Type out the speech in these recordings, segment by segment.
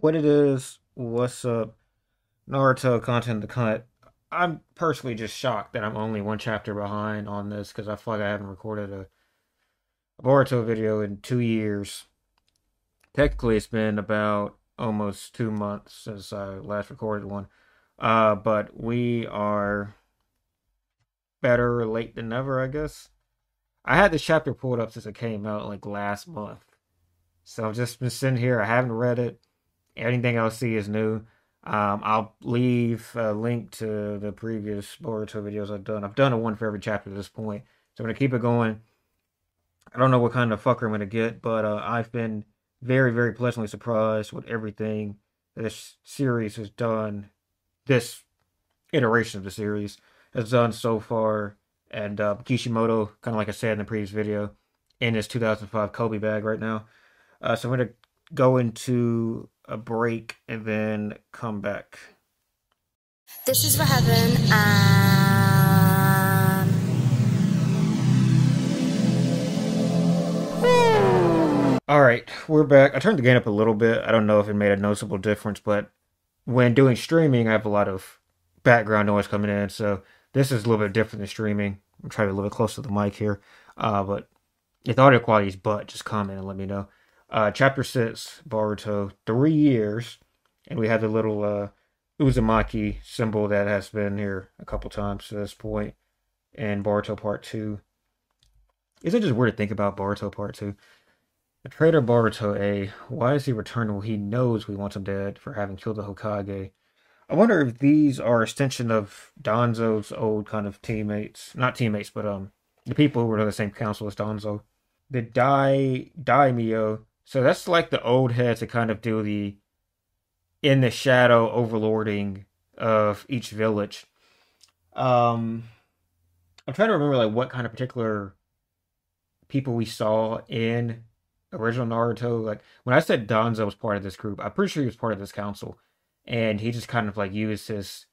what it is, what's up, Naruto content the cut. I'm personally just shocked that I'm only one chapter behind on this because I feel like I haven't recorded a, a Boruto video in two years. Technically, it's been about almost two months since I last recorded one. Uh, but we are better late than never, I guess. I had this chapter pulled up since it came out like last month. So I've just been sitting here. I haven't read it. Anything I'll see is new. Um, I'll leave a link to the previous Boruto videos I've done. I've done a one for every chapter at this point. So I'm to keep it going. I don't know what kind of fucker I'm going to get, but uh, I've been very, very pleasantly surprised with everything this series has done. This iteration of the series has done so far. And uh, Kishimoto, kind of like I said in the previous video, in his 2005 Kobe bag right now. Uh, so I'm to go into a break and then come back. This is for heaven. Um... All right, we're back. I turned the gain up a little bit. I don't know if it made a noticeable difference, but when doing streaming, I have a lot of background noise coming in, so this is a little bit different than streaming. I'm trying to be a little bit close to the mic here, uh, but if the audio quality is butt, just comment and let me know. Uh, chapter 6, Boruto, three years, and we have the little uh, Uzumaki symbol that has been here a couple times to this and in Boruto Part 2. Is it just weird to think about Boruto Part 2? The traitor Boruto A, why is he returning when he knows we want him dead for having killed the Hokage? I wonder if these are extension of Danzo's old kind of teammates. Not teammates, but um the people who were in the same council as Danzo. The Dai Daimyo so that's like the old head to kind of do the in the shadow overlording of each village. Um, I'm trying to remember like what kind of particular people we saw in original Naruto. Like when I said Danzo was part of this group, I'm pretty sure he was part of this council, and he just kind of like used his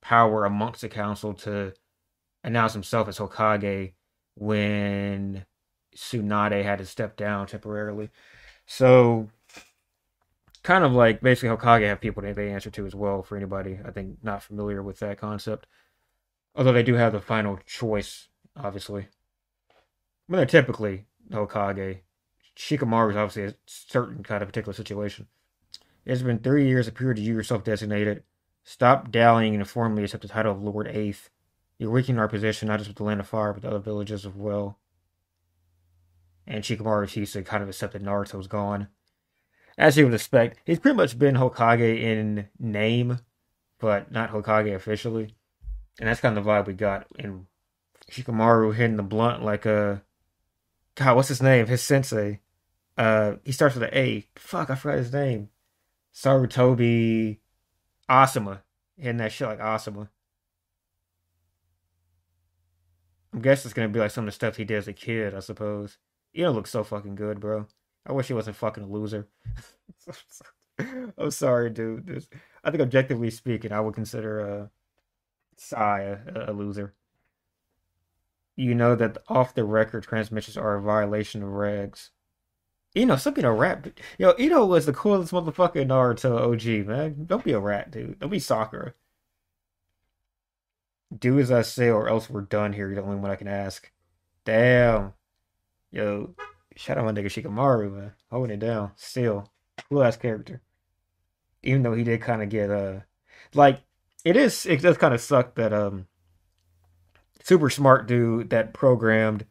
power amongst the council to announce himself as Hokage when Tsunade had to step down temporarily. So, kind of like basically Hokage have people they answer to as well. For anybody, I think not familiar with that concept, although they do have the final choice, obviously. But they're typically Hokage. Shikamaru is obviously a certain kind of particular situation. It's been three years. Appear to you yourself designated. Stop dallying and formally accept the title of Lord Eighth. You're weakening our position, not just with the Land of Fire, but the other villages as well and Shikamaru to kind of accept that Naruto's gone. As you would expect, he's pretty much been Hokage in name, but not Hokage officially. And that's kind of the vibe we got in Shikamaru hitting the blunt like a God, what's his name? His sensei. Uh he starts with an A. Fuck, I forgot his name. Sarutobi Asuma. Hitting that shit like Asuma. I'm guessing it's gonna be like some of the stuff he did as a kid, I suppose. You don't look so fucking good, bro. I wish he wasn't fucking a loser. I'm sorry, dude. I think objectively speaking, I would consider uh, Sai a, a loser. You know that off the record transmissions are a violation of regs. You know, something a rat. Yo, Ito was the coolest motherfucker in Naruto OG, man. Don't be a rat, dude. Don't be Sakura. Do as I say, or else we're done here. You're the only one I can ask. Damn. Yo, shout out my nigga Shikamaru, man. Holding it down. Still. Cool ass character. Even though he did kind of get, uh, like, it is, it does kind of suck that, um, super smart dude that programmed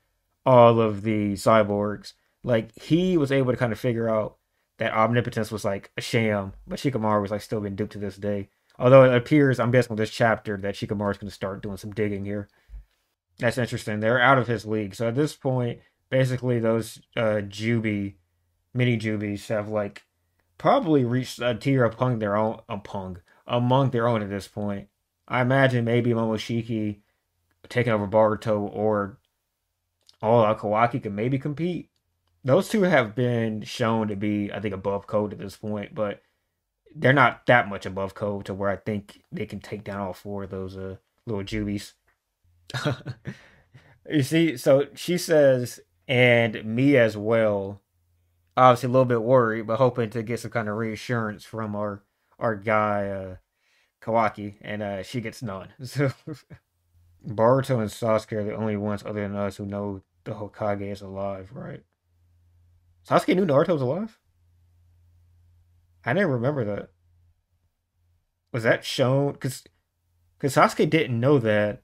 all of the cyborgs, like, he was able to kind of figure out that omnipotence was like a sham, but Shikamaru was like still being duped to this day. Although it appears, I'm guessing with this chapter, that Shikamaru is going to start doing some digging here. That's interesting. They're out of his league. So at this point, basically those uh Jubi mini Jubies have like probably reached a tier among their own among among their own at this point. I imagine maybe Momoshiki taking over Boruto or All Out Kawaki can maybe compete. Those two have been shown to be, I think, above code at this point, but they're not that much above code to where I think they can take down all four of those uh, little jubies. you see, so she says and me as well. obviously a little bit worried, but hoping to get some kind of reassurance from our our guy uh, Kawaki, and uh, she gets none. So Boruto and Sasuke are the only ones other than us who know the Hokage is alive, right? Sasuke knew Naruto was alive. I didn't remember that. Was that shown? Because because Sasuke didn't know that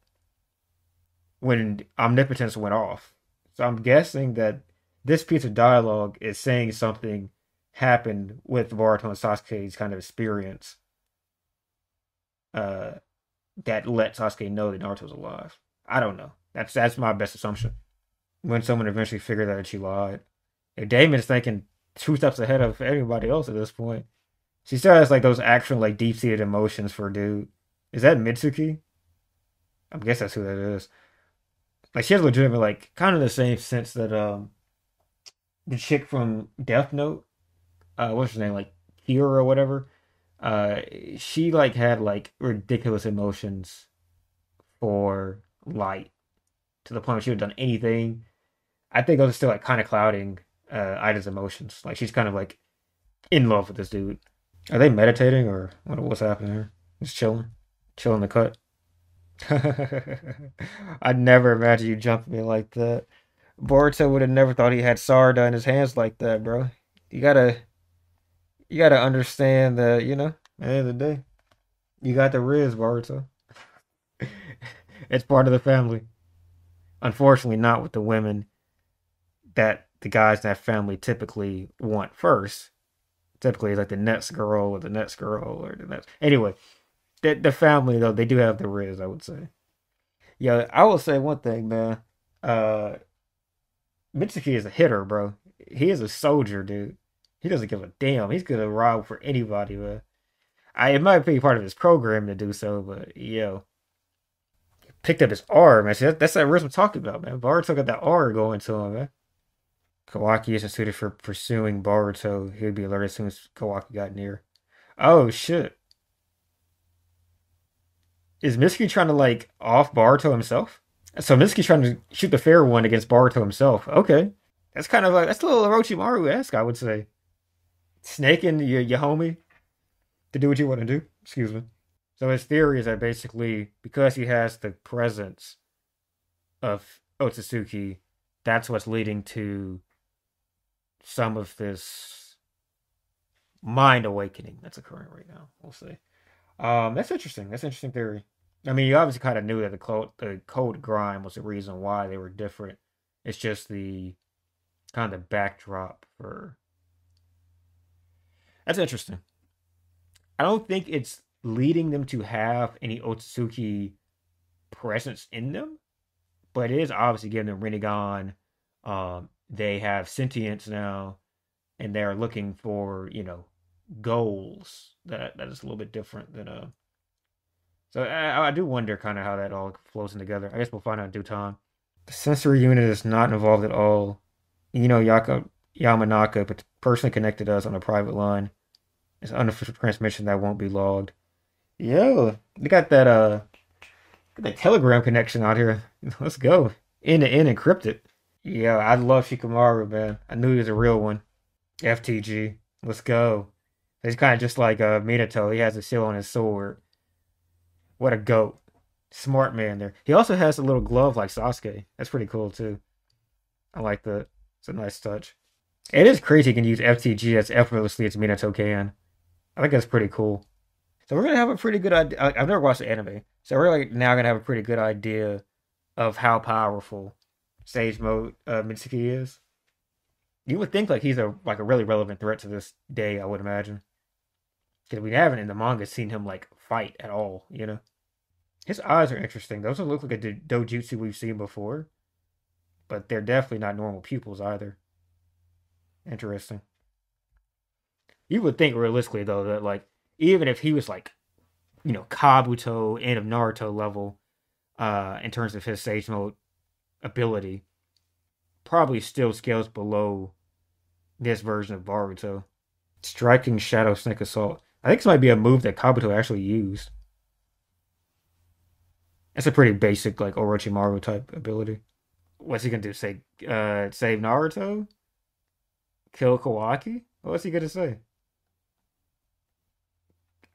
when Omnipotence went off. So I'm guessing that this piece of dialogue is saying something happened with Boruto and Sasuke's kind of experience uh, that let Sasuke know that Naruto's alive. I don't know. That's that's my best assumption. When someone eventually figured out that she lied. If Daemon's thinking two steps ahead of everybody else at this point. She still has like those actual like deep seated emotions for dude. Is that Mitsuki? I guess that's who that is. Like she has legitimate like kind of the same sense that um the chick from Death Note, uh, what's her name, like Kira or whatever, uh, she like had like ridiculous emotions for Light to the point where she would have done anything. I think those are still like kind of clouding uh, Eida's emotions. Like she's kind of like in love with this dude. Are they meditating or what, what's happening here? Just chilling, chilling the cut. I'd never imagine you jumping me like that. Boruto would have never thought he had Sarada in his hands like that, bro. You gotta, you gotta understand that, you know, at the end of the day, you got the Riz, Boruto. it's part of the family. Unfortunately, not with the women that the guys in that family typically want first. Typically, like the next girl or the next girl or the next. Anyway, the, the family, though, they do have the Riz, I would say. Yeah, I will say one thing, man. Uh, Mitsuki is a hitter, bro. He is a soldier, dude. He doesn't give a damn. He's gonna rob for anybody, man. I it might be part of his program to do so, but yo, picked up his R, man. See, that, that's that risk I'm talking about, man. Boruto got that R going to him, man. Kawaki isn't suited for pursuing Boruto. He would be alerted as soon as Kawaki got near. Oh shit! Is Mitsuki trying to like off Boruto himself? So Mitsuki's trying to shoot the fair one against Boruto himself. Okay. That's kind of like that's a little Orochimaru esque, I would say. Snaking your your homie to do what you want to do. Excuse me. So his theory is that basically because he has the presence of Otsutsuki, that's what's leading to some of this mind awakening that's occurring right now. We'll see. Um, that's interesting. That's interesting theory. I mean, you obviously kind of knew that the code, the cold grime was the reason why they were different. It's just the kind of backdrop for. That's interesting. I don't think it's leading them to have any Otsutsuki presence in them, but it is obviously giving them Rinnegan. Um, they have sentience now, and they're looking for you know goals that that is a little bit different than uh so I, I do wonder kind of how that all flows in together. I guess we'll find out in due time. The sensory unit is not involved at all. You know, Yaka, Yamanaka, but personally connected us on a private line. It's unofficial transmission that won't be logged. Yo, they got that uh, that Telegram connection out here. Let's go in to end encrypted. Yeah, I love Shikamaru, man. I knew he was a real one. FTG, let's go. He's kind of just like uh, Minato. He has a seal on his sword. What a goat. Smart man there. He also has a little glove like Sasuke. That's pretty cool too. I like that. It's a nice touch. It is crazy he can use FTG as effortlessly as Minato can. I think that's pretty cool. So we're gonna have a pretty good idea. I've never watched the anime, so we're like now gonna have a pretty good idea of how powerful Sage Mode uh, Mitsuki is. You would think like he's a like a really relevant threat to this day. I would imagine because we haven't in the manga seen him like fight at all. You know. His eyes are interesting. Those look like a dojutsu we've seen before, but they're definitely not normal pupils either. Interesting. You would think realistically though that like even if he was like, you know, Kabuto and of Naruto level, uh, in terms of his Sage Mode ability, probably still scales below this version of Boruto. Striking Shadow Snake Assault. I think this might be a move that Kabuto actually used. It's a pretty basic like Orochimaru type ability. What's he gonna do? Say uh save Naruto? Kill Kawaki? What's he gonna say?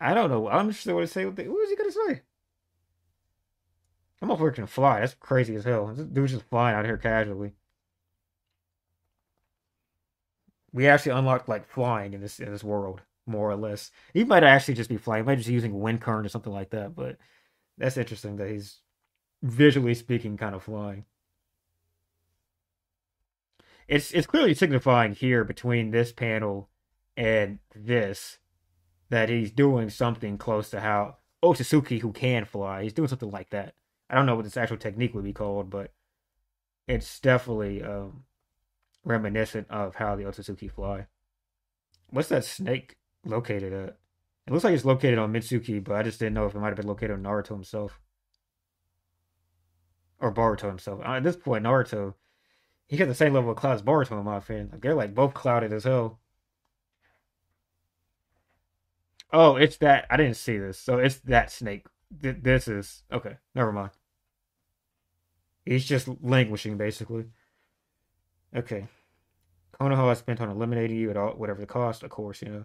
I don't know. I'm interested what to say. What is he gonna say? I'm not can fly. That's crazy as hell. This dude's just flying out here casually. We actually unlocked like flying in this in this world, more or less. He might actually just be flying. He might just be using wind current or something like that. But that's interesting that he's visually speaking kind of flying. It's it's clearly signifying here between this panel and this that he's doing something close to how Otsutsuki, who can fly, he's doing something like that. I don't know what this actual technique would be called, but it's definitely um, reminiscent of how the Otsutsuki fly. What's that snake located at? It looks like it's located on Mitsuki, but I just didn't know if it might have been located on Naruto himself. Or Boruto himself. Uh, at this point, Naruto, he got the same level of cloud as Boruto in my opinion. Like, they're like both clouded as hell. Oh, it's that. I didn't see this. So it's that snake. Th- this is. Okay, never mind. He's just languishing, basically. Okay. Konoha has spent on eliminating you at all, whatever the cost, of course, you know.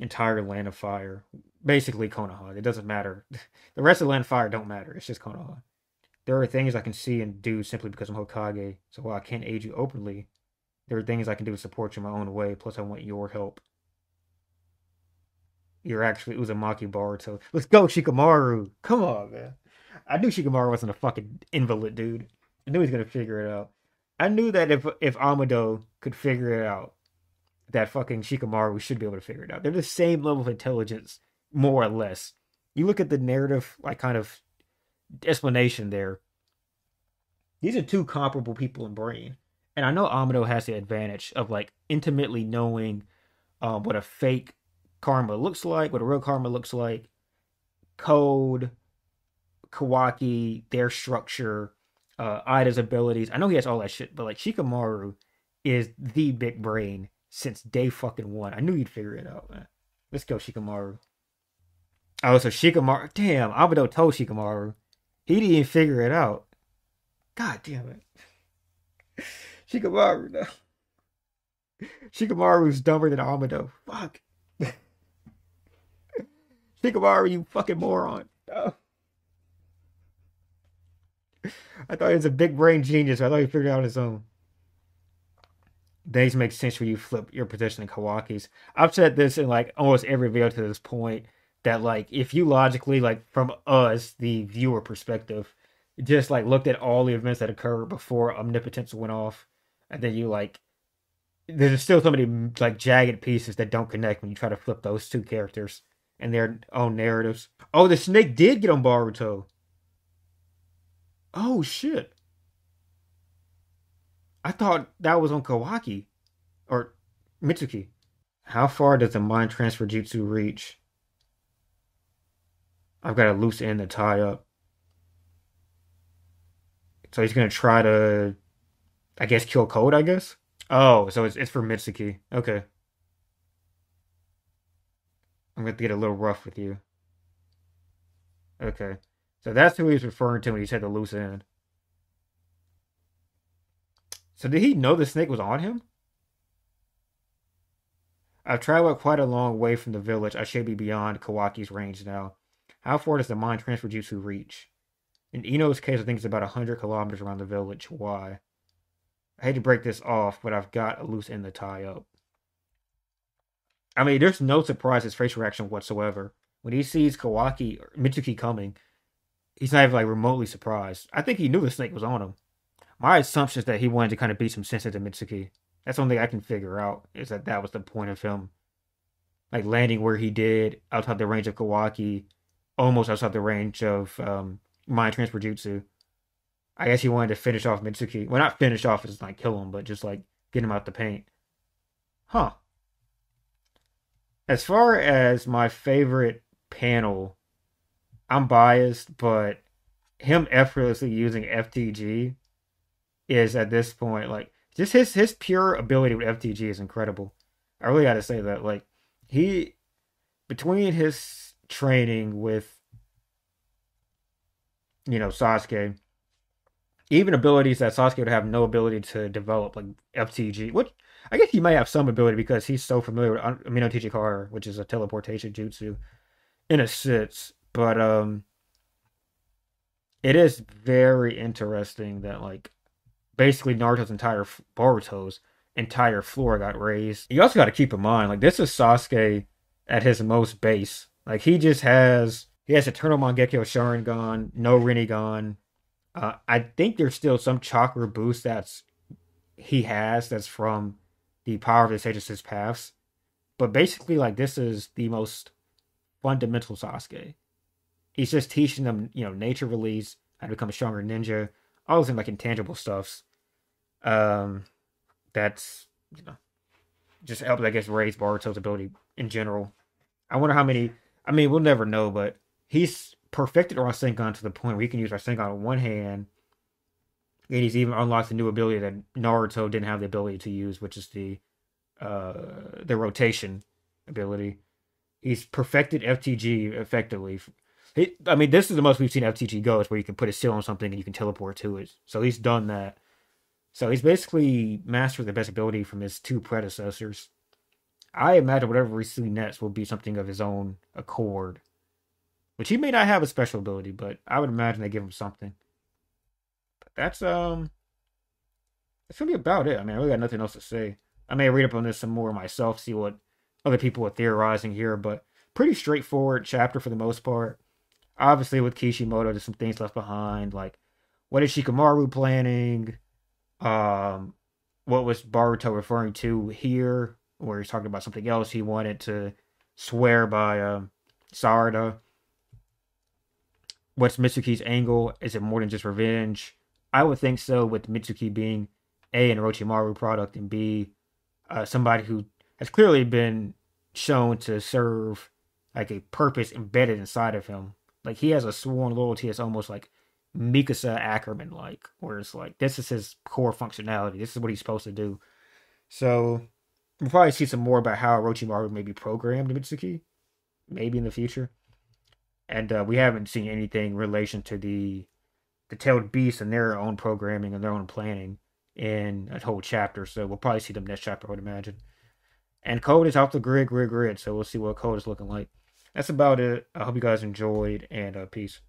Entire land of fire. Basically, Konoha. It doesn't matter. the rest of land of fire don't matter. It's just Konoha. There are things I can see and do simply because I'm Hokage. So while I can't aid you openly, there are things I can do to support you in my own way. Plus, I want your help. You're actually Uzumaki Boruto. Let's go, Shikamaru. Come on, man. I knew Shikamaru wasn't a fucking invalid dude. I knew he was gonna figure it out. I knew that if if Amado could figure it out, that fucking Shikamaru should be able to figure it out. They're the same level of intelligence, more or less. You look at the narrative, like kind of explanation there. These are two comparable people in brain, and I know Amado has the advantage of like intimately knowing um, what a fake karma looks like, what a real karma looks like, code, Kawaki, their structure, uh, Eida's abilities. I know he has all that shit, but like Shikamaru is the big brain since day fucking one. I knew you'd figure it out, man. Let's go, Shikamaru. Oh, so Shikamaru. Damn, Amado told Shikamaru. He didn't figure it out. God damn it. Shikamaru, no. Shikamaru's dumber than Amado. Fuck. Shikamaru, you fucking moron. I thought he was a big brain genius. I thought he figured it out on his own. These make sense when you flip your position in Kawaki's. I've said this in like almost every video to this point that like if you logically like from us the viewer perspective just like looked at all the events that occurred before omnipotence went off and then you like there's still so many like jagged pieces that don't connect when you try to flip those two characters and their own narratives. Oh, the snake did get on Boruto. Oh shit. I thought that was on Kawaki or Mitsuki. How far does the mind transfer jutsu reach? I've got a loose end to tie up. So he's gonna try to, I guess, kill Code. I guess. Oh, so it's it's for Mitsuki. Okay. I'm going to get a little rough with you. Okay. So that's who he's referring to when he said the loose end. So did he know the snake was on him? I've traveled quite a long way from the village. I should be beyond Kawaki's range now. How far does the mind transfer jutsu reach? In Ino's case, I think it's about 100 kilometers around the village. Why? I hate to break this off, but I've got a loose end to tie up. I mean, there's no surprise his facial reaction whatsoever. When he sees Kawaki or Mitsuki coming, he's not even like remotely surprised. I think he knew the snake was on him. My assumption is that he wanted to kind of beat some sense into Mitsuki. That's the only thing I can figure out is that that was the point of him, like landing where he did outside the range of Kawaki, almost outside the range of um, mind transfer jutsu. I guess he wanted to finish off Mitsuki. Well, not finish off, it's like kill him, but just like get him out the paint. Huh as far as my favorite panel, I'm biased, but him effortlessly using FTG is at this point like just his his pure ability with FTG is incredible. I really got to say that like he between his training with you know Sasuke even abilities that Sasuke would have no ability to develop, like FTG, which I guess he might have some ability because he's so familiar with Amenotejikara, which is a teleportation jutsu, in a sense. But um, it is very interesting that like basically Naruto's entire Boruto's entire floor got raised. You also got to keep in mind like this is Sasuke at his most base. Like he just has he has Eternal Mangekyo Sharingan, no Rinnegan. Uh, I think there's still some chakra boost that's he has that's from the power of the sages his paths. But basically, like this is the most fundamental Sasuke. He's just teaching them, you know, nature release, how to become a stronger ninja, all those like intangible stuffs. Um, that's you know, just helps I guess raise Boruto's ability in general. I wonder how many. I mean, we'll never know, but he's perfected Rasengan to the point where he can use Rasengan on one hand, and he's even unlocked a new ability that Naruto didn't have the ability to use, which is the uh the rotation ability. He's perfected FTG effectively. He, I mean, this is the most we've seen FTG go, is where you can put a seal on something and you can teleport to it. So he's done that. So he's basically mastered the best ability from his two predecessors. I imagine whatever we see next will be something of his own accord. Which he may not have a special ability, but I would imagine they give him something. But that's um that's gonna be about it. I mean, I really got nothing else to say. I may read up on this some more myself, see what other people are theorizing here, but pretty straightforward chapter for the most part. Obviously, with Kishimoto, there's some things left behind, like what is Shikamaru planning? Um, what was Boruto referring to here, where he's talking about something else he wanted to swear by um, Sarada? What's Mitsuki's angle? Is it more than just revenge? I would think so, with Mitsuki being A, an Orochimaru product, and B, uh, somebody who has clearly been shown to serve like a purpose embedded inside of him. Like he has a sworn loyalty that's almost like Mikasa Ackerman like, where it's like this is his core functionality. This is what he's supposed to do. So we'll probably see some more about how Orochimaru may be programmed Mitsuki, maybe in the future. And uh, we haven't seen anything in relation to the the tailed beasts and their own programming and their own planning in a whole chapter. So we'll probably see them next chapter, I would imagine. And code is off the grid, grid, grid. So we'll see what code is looking like. That's about it. I hope you guys enjoyed and uh, peace.